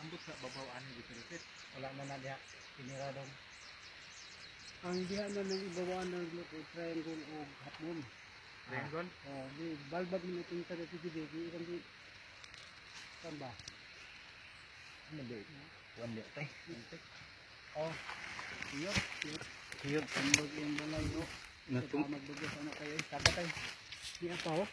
ambot sa babawaan ni dipilipit. Wala na na diha. Pinira dong. Ang diha na nang ibawaan ng luto, triangle o hapon. Rengon. Oh, di balbag mo itong sa dito di di ikan di kan ba? Ano ba? Wan di tay. Oh, iyo, iyo. Kuyot. Tambag yung balay no. Natum- Natum. Magbagos ano kayo, sabat tayo. Di apa oh?